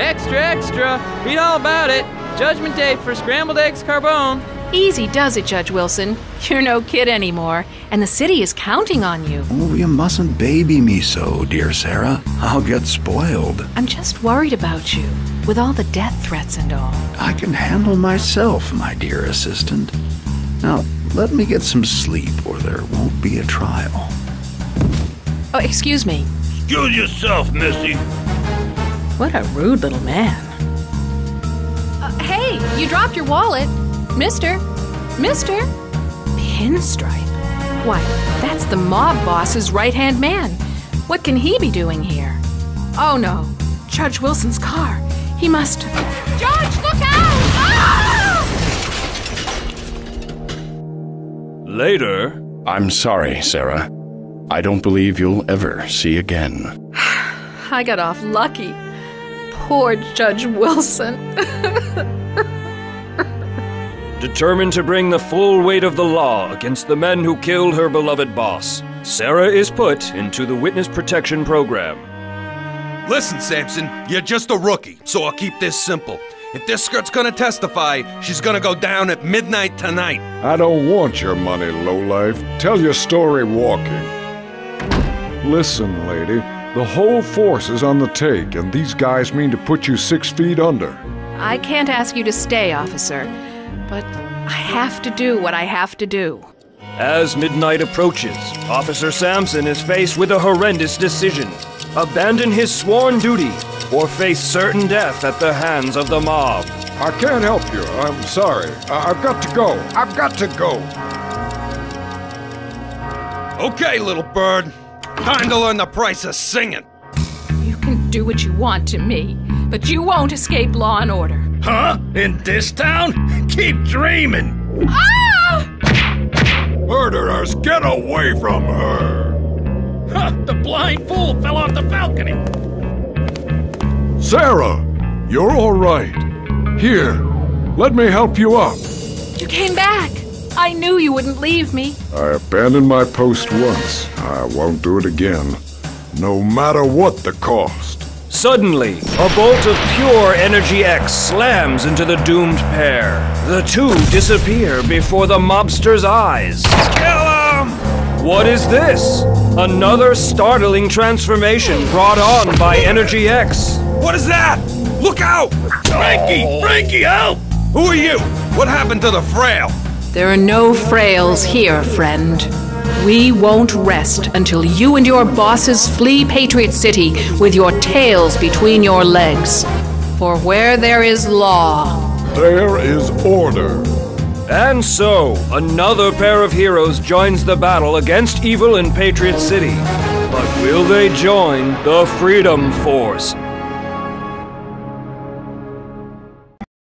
Extra, extra! Read all about it. Judgment Day for scrambled eggs carbone. Easy does it, Judge Wilson. You're no kid anymore, and the city is counting on you. Oh, you mustn't baby me so, dear Sarah. I'll get spoiled. I'm just worried about you, with all the death threats and all. I can handle myself, my dear assistant. Now, let me get some sleep, or there won't be a trial. Oh, excuse me. Excuse yourself, Missy. What a rude little man. Uh, hey, you dropped your wallet. Mister. Mister. Pinstripe. Why, that's the mob boss's right hand man. What can he be doing here? Oh no, Judge Wilson's car. He must. Judge, look out! Ah! Later. I'm sorry, Sarah. I don't believe you'll ever see again. I got off lucky. Poor Judge Wilson. Determined to bring the full weight of the law against the men who killed her beloved boss, Sarah is put into the Witness Protection Program. Listen, Samson, you're just a rookie, so I'll keep this simple. If this skirt's gonna testify, she's gonna go down at midnight tonight. I don't want your money, lowlife. Tell your story walking. Listen, lady, the whole force is on the take, and these guys mean to put you six feet under. I can't ask you to stay, officer, but I have to do what I have to do. As midnight approaches, Officer Sampson is faced with a horrendous decision abandon his sworn duty or face certain death at the hands of the mob. I can't help you. I'm sorry. I- have got to go. I've got to go. Okay, little bird. Time to learn the price of singing. You can do what you want to me, but you won't escape law and order. Huh? In this town? Keep dreaming! Ah! Murderers, get away from her! Huh, the blind fool fell off the balcony! Sarah, you're all right. Here, let me help you up. You came back. I knew you wouldn't leave me. I abandoned my post once. I won't do it again. No matter what the cost. Suddenly, a bolt of pure Energy X slams into the doomed pair. The two disappear before the mobster's eyes. Kill him! What is this? Another startling transformation brought on by Energy X. What is that? Look out! Frankie! Frankie, help! Who are you? What happened to the frail? There are no frails here, friend. We won't rest until you and your bosses flee Patriot City with your tails between your legs. For where there is law, There is order. And so, another pair of heroes joins the battle against evil in Patriot City. But will they join the Freedom Force